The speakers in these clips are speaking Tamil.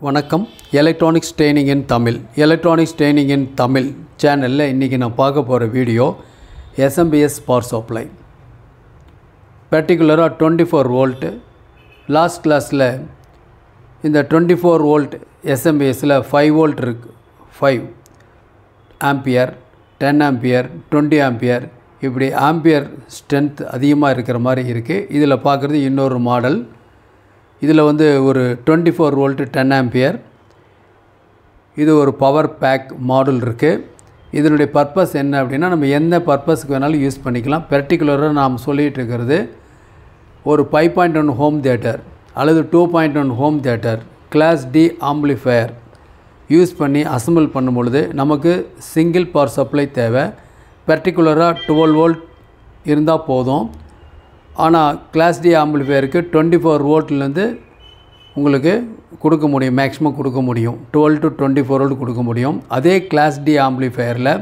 வணக்கம். Electronics training in Tamil electronics training in Tamil சேனலில் இன்றைக்கி நான் பார்க்க போகிற வீடியோ எஸ்எம்பிஎஸ் பவர் சப்ளை பர்டிகுலராக டுவெண்ட்டி ஃபோர் வோல்ட்டு லாஸ்ட் கிளாஸில் இந்த டுவெண்ட்டி ஃபோர் வோல்ட் எஸ்எம்பிஎஸில் ஃபைவ் வோல்ட் இருக்கு. Five ampere ten ampere twenty ampere இப்படி ஆம்பியர் ஸ்ட்ரென்த் அதிகமாக இருக்கிற மாதிரி இருக்குது இதில் பார்க்குறது இன்னொரு மாடல் இதில் வந்து ஒரு twenty four volt ten ampere. இது ஒரு பவர் பேக் மாடல் இருக்குது இதனுடைய பர்பஸ் என்ன அப்படின்னா நம்ம எந்த பர்பஸ்க்கு வேணாலும் யூஸ் பண்ணிக்கலாம். பர்டிகுலராக நாம் சொல்லிகிட்டு இருக்கிறது ஒரு five point one home theatre அல்லது two point one home theatre class D amplifier use பண்ணி அசம்பிள் பண்ணும் பொழுது நமக்கு சிங்கிள் பவர் சப்ளை தேவை. பர்டிகுலராக டுவெல் வோல்ட் இருந்தால் போதும். ஆனால் கிளாஸ் டி ஆம்பிளிஃபையருக்கு டுவெண்ட்டி ஃபோர் வோல்ட்லேருந்து உங்களுக்கு கொடுக்க முடியும் மேக்ஸிமம் கொடுக்க முடியும். Twelve to twenty four volt கொடுக்க முடியும். அதே class D ஆம்பிளிஃபையரில்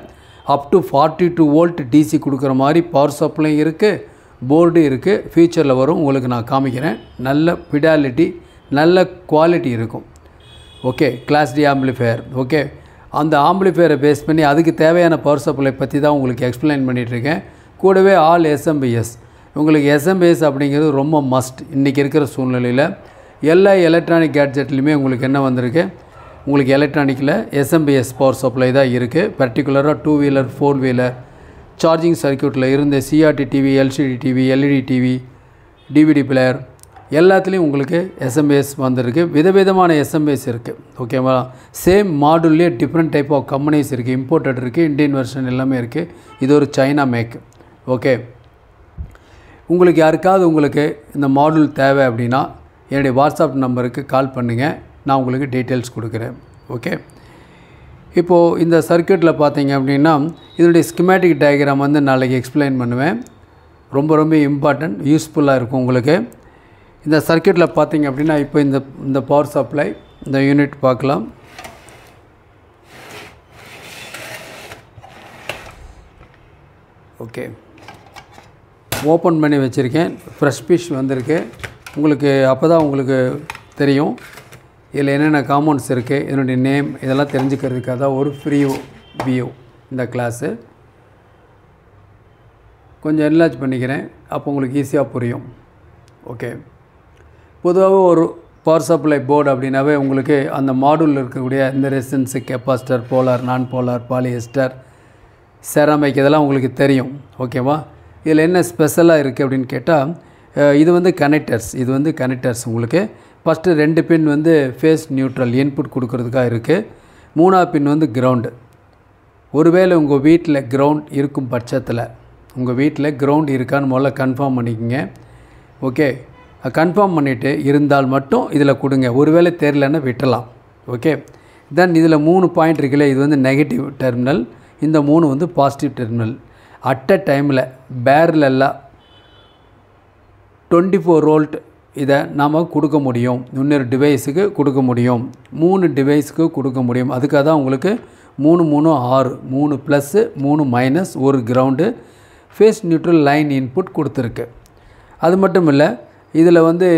up to forty two volt DC கொடுக்குற மாதிரி பவர் சப்ளை இருக்குது போர்டு இருக்குது ஃபியூச்சரில் வரும் உங்களுக்கு நான் காமிக்கிறேன். நல்ல ஃபிடாலிட்டி நல்ல குவாலிட்டி இருக்கும். Okay class D amplifier okay அந்த ஆம்பிளிஃபையரை பேஸ் பண்ணி அதுக்கு தேவையான பவர் சப்ளை பற்றி தான் உங்களுக்கு எக்ஸ்பிளைன் பண்ணிகிட்ருக்கேன் கூடவே ஆல் எஸ்எம்பிஎஸ் உங்களுக்கு எஸ்எம்எஸ் அப்படிங்கிறது ரொம்ப மஸ்ட் இன்றைக்கி இருக்கிற சூழ்நிலையில் எல்லா எலக்ட்ரானிக் கேட்ஜெட்லையுமே உங்களுக்கு என்ன வந்திருக்கு? உங்களுக்கு எலக்ட்ரானிக்கில் எஸ்எம்பிஎஸ் பவர் சப்ளை தான் இருக்குது பர்டிகுலராக two wheeler four wheeler charging சர்க்கியூட்டில் இருந்த CRT TV LCD TV LED TV DVD player எல்லாத்துலேயும் உங்களுக்கு எஸ்எம்எஸ் வந்திருக்கு. விதவிதமான எஸ்எம்எஸ் இருக்குது ஓகேவா சேம் மாடுல்லே டிஃப்ரெண்ட் டைப் ஆஃப் கம்பெனிஸ் இருக்குது இம்போர்ட்டட் இருக்குது இந்தியன் வெர்ஷன் எல்லாமே இருக்குது இது ஒரு சைனா மேக் ஓகே உங்களுக்கு யாருக்காவது உங்களுக்கு இந்த மாடல் தேவை அப்படின்னா என்னுடைய வாட்ஸ்அப் நம்பருக்கு கால் பண்ணுங்கள் நான் உங்களுக்கு டீட்டெயில்ஸ் கொடுக்குறேன். ஓகே இப்போது இந்த சர்க்கியூட்டில் பார்த்தீங்க அப்படின்னா இதனுடைய ஸ்கிமேட்டிக் டயக்ராம் வந்து நாளைக்கு எக்ஸ்பிளைன் பண்ணுவேன். ரொம்ப ரொம்ப இம்பார்ட்டன்ட் யூஸ்ஃபுல்லாக இருக்கும் உங்களுக்கு. இந்த சர்க்கியூட்டில் பார்த்தீங்க அப்படின்னா இப்போ இந்த இந்த பவர் சப்ளை இந்த யூனிட் பார்க்கலாம். ஓகே ஓப்பன் பண்ணி வச்சுருக்கேன். ஃப்ரெஷ் ஃபிஷ் வந்திருக்கு. உங்களுக்கு அப்போ தான் உங்களுக்கு தெரியும். இதில் என்னென்ன காம்பவுண்ட்ஸ் இருக்குது என்னுடைய நேம் இதெல்லாம் தெரிஞ்சுக்கிறதுக்காக தான் ஒரு ஃப்ரீ வியூ இந்த கிளாஸு கொஞ்சம் என்லார்ஜ் பண்ணிக்கிறேன். அப்போ உங்களுக்கு ஈஸியாக புரியும். ஓகே பொதுவாக ஒரு பவர் சப்ளை போர்டு அப்படின்னாவே உங்களுக்கு அந்த மாடூலில் இருக்கக்கூடிய இந்த ரெசன்ஸு capacitor polar non polar polyester ceramic இதெல்லாம் உங்களுக்கு தெரியும். ஓகேவா இதில் என்ன ஸ்பெஷலாக இருக்குது அப்படின்னு கேட்டால் இது வந்து கனெக்டர்ஸ் இது வந்து கனெக்டர்ஸ் உங்களுக்கு. ஃபஸ்ட்டு ரெண்டு பின் வந்து ஃபேஸ் நியூட்ரல் இன்புட் கொடுக்கறதுக்காக இருக்குது மூணாவது பின் வந்து கிரவுண்டு ஒருவேளை உங்கள் வீட்டில் கிரவுண்ட் இருக்கும் பட்சத்தில் உங்கள் வீட்டில் கிரவுண்ட் இருக்கான்னு முதல்ல கன்ஃபார்ம் பண்ணிக்கோங்க. ஓகே கன்ஃபார்ம் பண்ணிவிட்டு இருந்தால் மட்டும் இதில் கொடுங்க. ஒருவேளை தெரிலன்னா விட்டுலாம் ஓகே தென் இதில் மூணு பாயிண்ட் இருக்குல்ல இது வந்து நெகட்டிவ் டெர்மினல் இந்த மூணு வந்து பாசிட்டிவ் டெர்மினல் அட் அ டைமில் பேரலெல்லாம் டுவெண்ட்டி ஃபோர் ரோல்ட் இதை நாம் கொடுக்க முடியும். இன்னொரு டிவைஸுக்கு கொடுக்க முடியும். மூணு டிவைஸுக்கு கொடுக்க முடியும். அதுக்காக தான் உங்களுக்கு மூணு மூணு ஆறு மூணு ப்ளஸ்ஸு மூணு மைனஸ் ஒரு ground phase neutral line input கொடுத்துருக்கு. அது மட்டும் இல்லை இதில் வந்து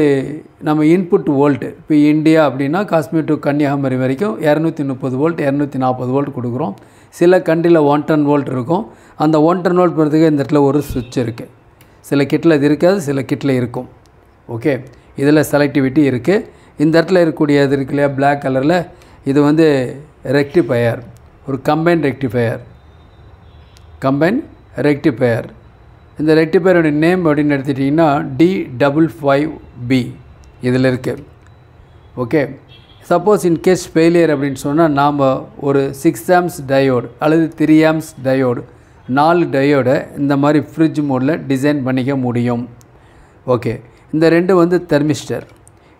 நம்ம இன்புட் வோல்ட்டு இப்போ இந்தியா அப்படின்னா காஷ்மீர் டு கன்னியாகுமரி வரைக்கும் இரநூத்தி முப்பது வோல்ட் இரநூத்தி நாற்பது வோல்ட் கொடுக்குறோம். சில கண்டியில் ஒன் டன் வோல்ட் இருக்கும். அந்த ஒன் டன் வோல்ட் போகிறதுக்கு இந்த இடத்துல ஒரு சுவிட்ச் இருக்குது சில கிட்டில் இது இருக்காது சில கிட்டில் இருக்கும். ஓகே இதில் செலக்டிவிட்டி இருக்குது இந்த இடத்துல இருக்கக்கூடிய இது இருக்கு இல்லையா பிளாக் கலரில் இது வந்து ரெக்டிஃபையர் ஒரு கம்பைன் ரெக்டிஃபையர் கம்பைன் ரெக்டிஃபையர் இந்த ரெக்டிஃபயரோட நேம் அப்படின்னு எடுத்துட்டிங்கன்னா டி டபுள் ஃபைவ் பி இதில் இருக்குது okay suppose in case failure அப்படின்னு சொன்னால் நாம் ஒரு சிக்ஸ் ஆம்ஸ் டயோடு அல்லது த்ரீ ஆம்ஸ் டயோடு நாலு டயோடை இந்த மாதிரி ஃப்ரிட்ஜ் மோடில் டிசைன் பண்ணிக்க முடியும். ஓகே இந்த ரெண்டு வந்து தெர்மிஸ்டர்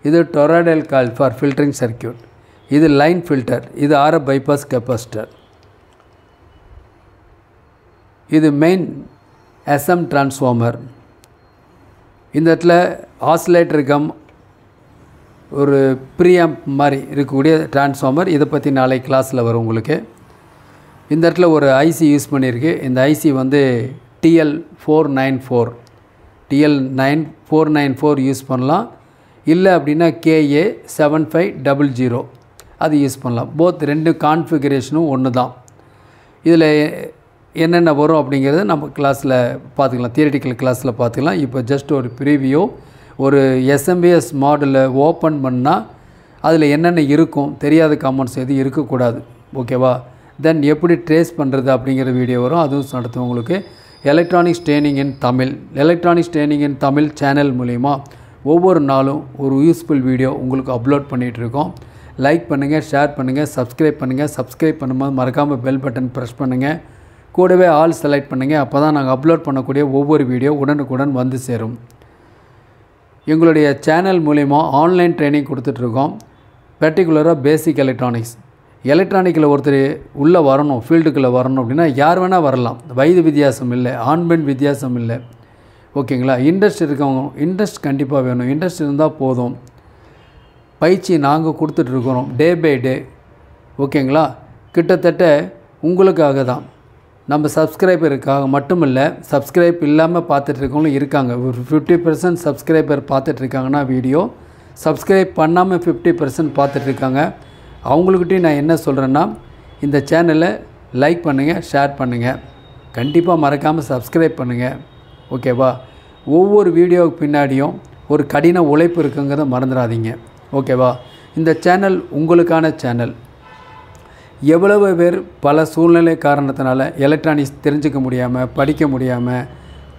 இது toroidal coil for filtering circuit இது லைன் ஃபில்டர் இது ஆர்எஃப் பைபாஸ் கெப்பாசிட்டர் இது மெயின் எஸ்எம் டிரான்ஸ்ஃபார்மர் இந்த இடத்துல ஆசிலேட்டர் கம் ஒரு ப்ரீஆம்ப் மாதிரி இருக்கக்கூடிய டிரான்ஸ்ஃபார்மர் இதை பற்றி நாளை கிளாஸில் வரும் உங்களுக்கு. இந்த இடத்துல ஒரு ஐசி யூஸ் பண்ணியிருக்கு. இந்த ஐசி வந்து TL four nine four TL nine four nine four use பண்ணலாம். இல்லை அப்படின்னா KA seven five double zero அது யூஸ் பண்ணலாம். போத் ரெண்டு கான்ஃபிகரேஷனும் ஒன்று தான் இதில் என்னென்ன வரும் அப்படிங்கிறத நம்ம கிளாஸில் பார்த்துக்கலாம். தியரிட்டிக்கல் கிளாஸில் பார்த்துக்கலாம். இப்போ ஜஸ்ட் ஒரு ப்ரீவியூ ஒரு எஸ்எம்பிஎஸ் மாடலை ஓப்பன் பண்ணால் அதில் என்னென்ன இருக்கும்? தெரியாத காமெண்ட்ஸ் எதுவும் இருக்கக்கூடாது. ஓகேவா தென் எப்படி ட்ரேஸ் பண்ணுறது அப்படிங்கிற வீடியோ வரும். அதுவும் நடத்தும் உங்களுக்கு. Electronics training in Tamil electronics training in Tamil channel மூலிமா ஒவ்வொரு நாளும் ஒரு யூஸ்ஃபுல் வீடியோ உங்களுக்கு அப்லோட் பண்ணிகிட்ருக்கோம் லைக் பண்ணுங்கள் ஷேர் பண்ணுங்கள் சப்ஸ்கிரைப் பண்ணுங்கள் சப்ஸ்கிரைப் பண்ணும்போது மறக்காமல் பெல் பட்டன் ப்ரெஸ் பண்ணுங்கள் கூடவே ஆல் செலக்ட் பண்ணுங்கள் அப்போ தான் நாங்கள் அப்லோட் பண்ணக்கூடிய ஒவ்வொரு வீடியோ உடனுக்குடன் வந்து சேரும். எங்களுடைய சேனல் மூலிமா ஆன்லைன் ட்ரைனிங் கொடுத்துட்ருக்கோம். பர்டிகுலராக பேசிக் எலக்ட்ரானிக்ஸ் எலக்ட்ரானிக்கில் ஒருத்தர் உள்ளே வரணும் ஃபீல்டுக்குள்ளே வரணும் அப்படின்னா யார் வேணால் வரலாம். வயது வித்தியாசம் இல்லை ஆண் பெண் வித்தியாசம் இல்லை. ஓகேங்களா இன்ட்ரெஸ்ட் இருக்கவங்க இன்ட்ரெஸ்ட் கண்டிப்பாக வேணும். இன்ட்ரெஸ்ட் இருந்தால் போதும். பயிற்சி நாங்கள் கொடுத்துட்ருக்குறோம் டே பை டே ஓகேங்களா கிட்டத்தட்ட உங்களுக்காக தான். நம்ம சப்ஸ்கிரைபருக்காக மட்டும் இல்லை சப்ஸ்கிரைப் இல்லாமல் பார்த்துட்ருக்கவங்களும் இருக்காங்க. ஒரு ஃபிஃப்டி பர்சன்ட் சப்ஸ்கிரைபர் பார்த்துட்ருக்காங்கன்னா வீடியோ சப்ஸ்கிரைப் பண்ணாமல் ஃபிஃப்டி பர்சன்ட் பார்த்துட்ருக்காங்க. அவங்களுக்கிட்டையும் நான் என்ன சொல்கிறேன்னா இந்த சேனலை லைக் பண்ணுங்கள் ஷேர் பண்ணுங்கள் கண்டிப்பாக மறக்காமல் சப்ஸ்கிரைப் பண்ணுங்கள் ஓகேவா? ஒவ்வொரு வீடியோவுக்கு பின்னாடியும் ஒரு கடின உழைப்பு இருக்குங்கிறத மறந்துடாதீங்க. ஓகேவா? இந்த சேனல் உங்களுக்கான சேனல். எவ்வளவு பேர் பல சூழ்நிலை காரணத்தினால எலக்ட்ரானிக்ஸ் தெரிஞ்சுக்க முடியாமல் படிக்க முடியாமல்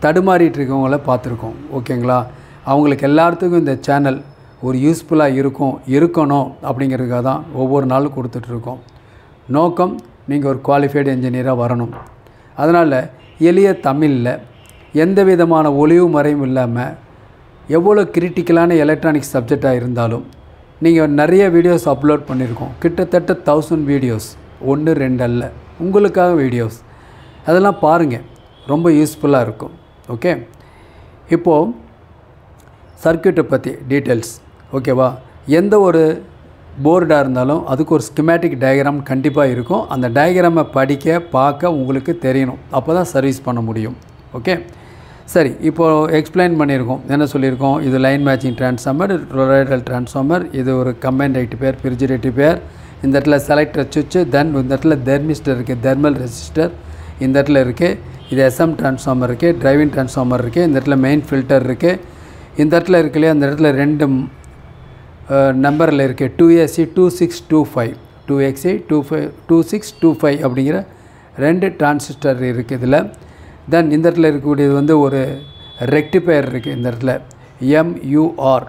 தடுமாறிட்டு இருக்கவங்கள பார்த்துருக்கோம். ஓகேங்களா? அவங்களுக்கு எல்லாத்துக்கும் இந்த சேனல் ஒரு யூஸ்ஃபுல்லாக இருக்கும் இருக்கணும் அப்படிங்கிறதுக்காக தான் ஒவ்வொரு நாளும் கொடுத்துட்ருக்கோம் நோக்கம் நீங்கள் ஒரு குவாலிஃபைடு என்ஜினியராக வரணும். அதனால் எளிய தமிழில் எந்த விதமான ஒளிவு மறையும் இல்லாமல் எவ்வளோ கிரிட்டிக்கலான எலக்ட்ரானிக்ஸ் சப்ஜெக்டாக இருந்தாலும் நீங்கள் நிறைய வீடியோஸ் அப்லோட் பண்ணியிருக்கோம் கிட்டத்தட்ட தௌசண்ட் வீடியோஸ் ஒன்று ரெண்டு அல்ல. உங்களுக்காக வீடியோஸ் அதெல்லாம் பாருங்கள் ரொம்ப யூஸ்ஃபுல்லாக இருக்கும். ஓகே இப்போது சர்க்கியூட்டை பற்றி டீட்டெயில்ஸ் ஓகேவா எந்த ஒரு போர்டாக இருந்தாலும் அதுக்கு ஒரு ஸ்கிமேட்டிக் டயக்ராம் கண்டிப்பாக இருக்கும். அந்த டயக்ராமை படிக்க பார்க்க உங்களுக்கு தெரியணும். அப்போ தான் சர்வீஸ் பண்ண முடியும். ஓகே சரி இப்போது எக்ஸ்பிளைன் பண்ணியிருக்கோம். என்ன சொல்லியிருக்கோம்? இது லைன் மேட்சிங் ட்ரான்ஸ்ஃபார்மர் ரொரேட்டல் ட்ரான்ஸ்ஃபார்மர் இது ஒரு கம்பைன் பேர் பிரிஜிரேட்டிவ் பேர் இந்த இடத்துல செலக்டர் சுவிட்சு தென் இந்த இடத்துல தெர்மிஸ்டர் இருக்குது தெர்மல் ரெசிஸ்டர் இந்த இடத்துல இருக்குது இது எஸ்எம் ட்ரான்ஸ்ஃபார்மர் இருக்குது டிரைவிங் ட்ரான்ஸ்ஃபார்மர் இருக்குது இந்த இடத்துல மெயின் ஃபில்டர் இருக்குது இந்த இடத்துல இருக்கு இல்லையா அந்த இடத்துல ரெண்டு நம்பரில் இருக்குது two AC two six two five two XC two five two six two five அப்படிங்கிற ரெண்டு டிரான்சிஸ்டர் இருக்குது இதில். தென் இந்த இடத்துல இருக்கக்கூடியது வந்து ஒரு ரெக்டிஃபையர் இருக்குது இந்த இடத்துல. எம்யூஆர்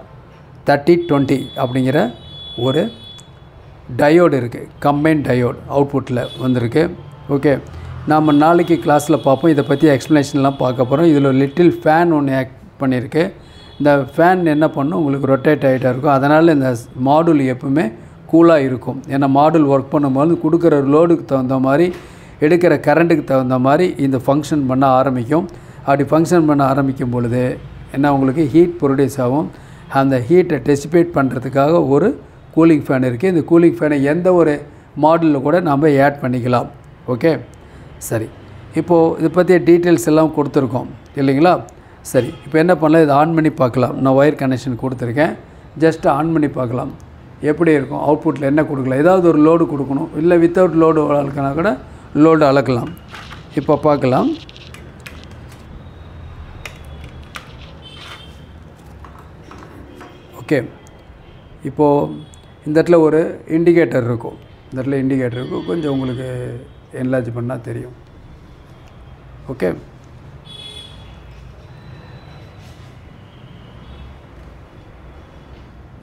தேர்ட்டி டுவெண்ட்டி அப்படிங்கிற ஒரு டயோடு இருக்குது கம்பைன் டயோடு அவுட்புட்டில் வந்திருக்கு. ஓகே நாம் நாளைக்கு கிளாஸில் பார்ப்போம். இதை பற்றி எக்ஸ்ப்ளனேஷன்லாம் பார்க்க போகிறோம் இதில் லிட்டில் ஃபேன் ஒன்று ஆக்ட் பண்ணியிருக்கு. இந்த ஃபேன் என்ன பண்ணும்? உங்களுக்கு ரொட்டேட் ஆகிட்டா இருக்கும். அதனால் இந்த மாடுல் எப்பவுமே கூலாக இருக்கும். ஏன்னா மாடுல் ஒர்க் பண்ணும்போது கொடுக்குற லோடுக்கு தகுந்த மாதிரி எடுக்கிற கரண்ட்டுக்கு தகுந்த மாதிரி இந்த ஃபங்க்ஷன் பண்ண ஆரம்பிக்கும். அப்படி ஃபங்க்ஷன் பண்ண ஆரம்பிக்கும் பொழுது என்ன உங்களுக்கு ஹீட் ப்ரொடியூஸ் ஆகும். அந்த ஹீட்டை டெசிபேட் பண்ணுறதுக்காக ஒரு கூலிங் ஃபேன் இருக்குது இந்த கூலிங் ஃபேனை எந்த ஒரு மாடலில் கூட நம்ம ஆட் பண்ணிக்கலாம். ஓகே சரி. இப்போது இதை பற்றிய டீட்டெயில்ஸ் எல்லாம் கொடுத்துருக்கோம். இல்லைங்களா? சரி. இப்போ என்ன பண்ணலாம்? இதை ஆன் பண்ணி பார்க்கலாம். நான் ஒயர் கனெக்ஷன் கொடுத்துருக்கேன். ஜஸ்ட் ஆன் பண்ணி பார்க்கலாம். எப்படி இருக்கும்? அவுட்புட்டில் என்ன கொடுக்கலாம்? ஏதாவது ஒரு லோடு கொடுக்கணும். இல்லை வித்தவுட் லோடு அளக்கனா கூட லோடு அளக்கலாம். இப்போ பார்க்கலாம். ஓகே. இப்போது இந்த இடத்துல ஒரு இண்டிகேட்டர் இருக்கும். இந்த இடத்துல இண்டிகேட்டர் இருக்கும். கொஞ்சம் உங்களுக்கு என்லார்ஜ் பண்ணால் தெரியும். ஓகே.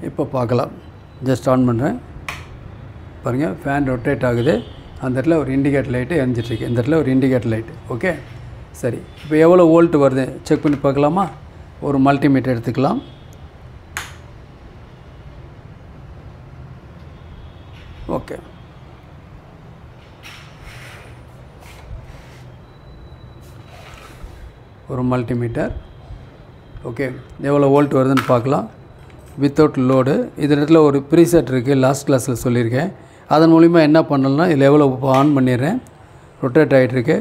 இப்போ பார்க்கலாம். ஜஸ்ட் ஆன் பண்ணுறேன் பாருங்கள் ஃபேன் ரொட்டேட் ஆகுது. அந்த இடத்துல ஒரு இண்டிகேட்டர் லைட்டு எரிஞ்சிட்ருக்கு. இந்த இடத்துல ஒரு இண்டிகேட்டர் லைட்டு. ஓகே? சரி. இப்போ எவ்வளோ வோல்ட் வருது? செக் பண்ணி பார்க்கலாமா? ஒரு மல்டிமீட்டர் எடுத்துக்கலாம். ஓகே. ஒரு மல்டிமீட்டர். ஓகே. எவ்வளோ வோல்ட் வருதுன்னு பார்க்கலாம். வித்தவுட் லோடு இது இடத்துல ஒரு ப்ரீசெட் இருக்குது லாஸ்ட் கிளாஸில் சொல்லியிருக்கேன். அதன் மூலிமா என்ன பண்ணலாம் இதில் எவ்வளோ ஆன் பண்ணிடுறேன். ரொட்டேட் ஆகிட்டுருக்கு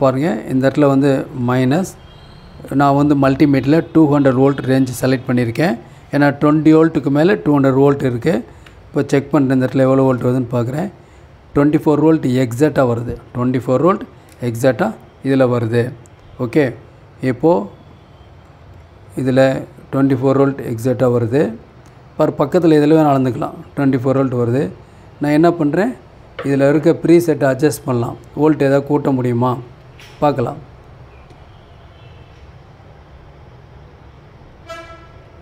பாருங்கள் இந்த இடத்துல வந்து மைனஸ் நான் வந்து மல்டிமீட்டரில் two hundred volt range select பண்ணியிருக்கேன். ஏன்னா டுவெண்ட்டி வோல்ட்டுக்கு மேலே டூ ஹண்ட்ரட் வோல்ட் இருக்குது இப்போ செக் பண்ணுறேன் இந்த இடத்துல எவ்வளோ வோல்ட் வருதுன்னு பார்க்குறேன். டுவெண்ட்டி ஃபோர் வோல்ட் எக்ஸாக்டாக வருது. டுவெண்ட்டி ஃபோர் வோல்ட் எக்ஸாக்டாக இதில் வருது. ஓகே இப்போது இதில் டுவெண்ட்டி ஃபோர் வோல்ட் எக்ஸாக்டாக வருது. பர் பக்கத்தில் இதில் வேணும் அளந்துக்கலாம் டுவெண்ட்டி ஃபோர் வோல்ட் வருது. நான் என்ன பண்ணுறேன்? இதில் இருக்க ப்ரீ செட்டை அட்ஜஸ்ட் பண்ணலாம். வோல்ட் எதாவது கூட்ட முடியுமா? பார்க்கலாம்.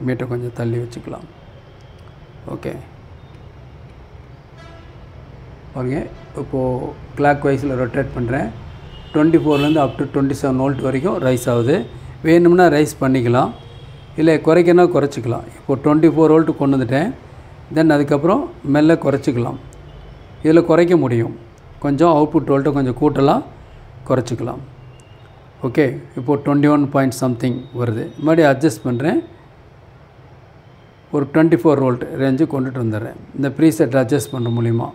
மீட்டர் கொஞ்சம் தள்ளி வச்சுக்கலாம். ஓகே பாருங்க இப்போது கிளாக் வைஸில் ரொட்டேட் பண்ணுறேன் twenty ஃபோர்லேருந்து up to twenty seven volt வரைக்கும் ரைஸ் ஆகுது. வேணும்னா ரைஸ் பண்ணிக்கலாம். இல்லை குறைக்கணும் குறைச்சிக்கலாம். இப்போ டுவெண்ட்டி ஃபோர் வோல்ட்டு கொண்டு வந்துட்டேன் தென் அதுக்கப்புறம் மெல்ல குறைச்சிக்கலாம். இதில் குறைக்க முடியும். கொஞ்சம் அவுட்புட் வோல்ட்டை கொஞ்சம் கூட்டலாம் குறைச்சிக்கலாம். ஓகே இப்போது டுவெண்ட்டி ஒன் பாயிண்ட் சம்திங் வருது. மறுபடியும் அட்ஜஸ்ட் பண்ணுறேன் ஒரு டுவெண்ட்டி ஃபோர் வோல்ட் ரேஞ்சு கொண்டுட்டு வந்துடுறேன். இந்த ப்ரீசெட் அட்ஜஸ்ட் பண்ண மூலிமா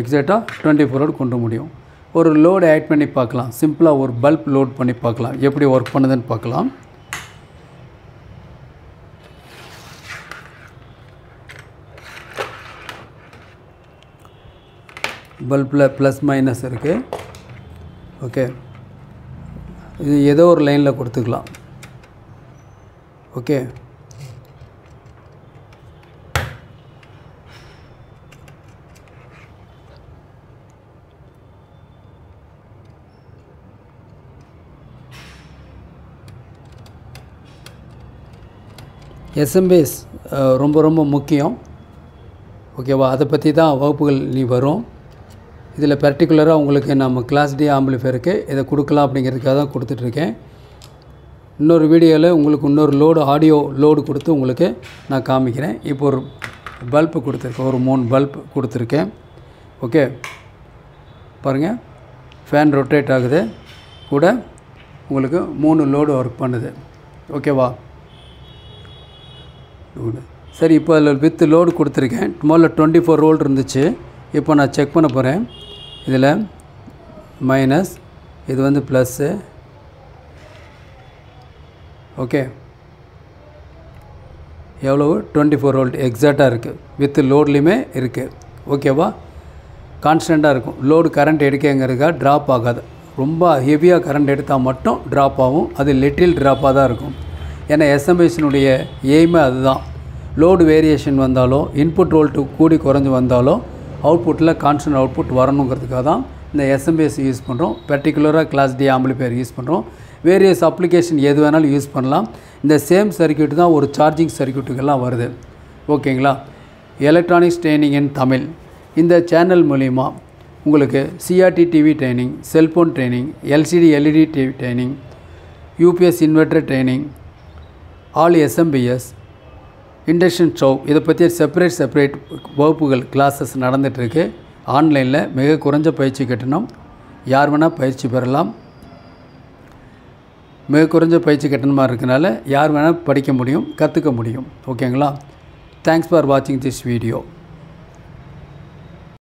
எக்ஸாக்டாக டுவெண்ட்டி ஃபோர் வோல்ட் கொண்டு முடியும். ஒரு லோடு ஆட் பண்ணி பார்க்கலாம். சிம்பிளாக ஒரு பல்ப் லோட் பண்ணி பார்க்கலாம். எப்படி ஒர்க் பண்ணுதுன்னு பார்க்கலாம். பல்பில் ப்ளஸ் மைனஸ் இருக்குது ஓகே இது ஏதோ ஒரு லைனில் கொடுத்துக்கலாம். ஓகே எஸ்எம்பிஎஸ் ரொம்ப ரொம்ப முக்கியம். ஓகேவா அதை பற்றி தான் வகுப்புகள் நீ வரும். இதில் பர்டிகுலராக உங்களுக்கு நம்ம கிளாஸ் டி ஆம்பிளிஃபயருக்கு இதை கொடுக்கலாம் அப்படிங்கிறதுக்காக தான் கொடுத்துட்ருக்கேன். இன்னொரு வீடியோவில் உங்களுக்கு இன்னொரு லோடு ஆடியோ லோடு கொடுத்து உங்களுக்கு நான் காமிக்கிறேன். இப்போ ஒரு பல்பு கொடுத்துருக்கேன். ஒரு மூணு பல்ப் கொடுத்துருக்கேன். ஓகே பாருங்கள் ஃபேன் ரொட்டேட் ஆகுது. கூட உங்களுக்கு மூணு லோடு ஒர்க் பண்ணுது. ஓகேவா சரி இப்போ அதில் வித் லோடு கொடுத்துருக்கேன். முதல்ல டுவெண்ட்டி ஃபோர் ரோல் இருந்துச்சு. இப்போ நான் செக் பண்ண போகிறேன் இதில் மைனஸ் இது வந்து ப்ளஸ்ஸு ஓகே எவ்வளவு? டுவெண்ட்டி ஃபோர் வோல்ட் எக்ஸாக்டாக இருக்குது வித் லோட்லேயுமே இருக்குது ஓகேவா கான்ஸ்டண்ட்டாக இருக்கும். லோடு கரண்ட் எடுக்கங்கிறதுக்காக ட்ராப் ஆகாது. ரொம்ப ஹெவியாக கரண்ட் எடுத்தால் மட்டும் ட்ராப் ஆகும். அது லிட்டில் ட்ராப்பாக தான் இருக்கும். ஏன்னா எஸ்எம்எஸ்னுடைய எய்மே அதுதான். லோடு வேரியேஷன் வந்தாலோ இன்புட் வோல்ட்டு கூடி குறைஞ்சி வந்தாலோ அவுட்புட்டில் கான்ஸ்டன்ட் அவுட்புட் வரணுங்கிறதுக்காக தான் இந்த எஸ்எம்பிஎஸ் யூஸ் பண்ணுறோம் பர்டிகுலராக கிளாஸ் டி ஆம்பிளிஃபையர் யூஸ் பண்ணுறோம் வேரியஸ் அப்ளிகேஷன் எது வேணாலும் யூஸ் பண்ணலாம். இந்த சேம் சர்க்கியூட் தான் ஒரு சார்ஜிங் சர்க்கியூட்டுக்கெல்லாம் வருது. ஓகேங்களா? எலக்ட்ரானிக்ஸ் ட்ரைனிங் இன் தமிழ் இந்த சேனல் மூலிமா உங்களுக்கு CRT TV training cellphone training LCD LED TV training UPS inverter training all SMPS induction stove இதை பற்றி செப்பரேட் செப்பரேட் வகுப்புகள் கிளாஸஸ் நடந்துகிட்ருக்கு ஆன்லைனில் மிக குறைஞ்ச பயிற்சி கட்டணம். யார் வேணால் பயிற்சி பெறலாம். மிக குறைஞ்ச பயிற்சி கட்டணமாக இருக்கனால யார் வேணால் படிக்க முடியும் கற்றுக்க முடியும். ஓகேங்களா தேங்க்ஸ் ஃபார் வாட்சிங் திஸ் வீடியோ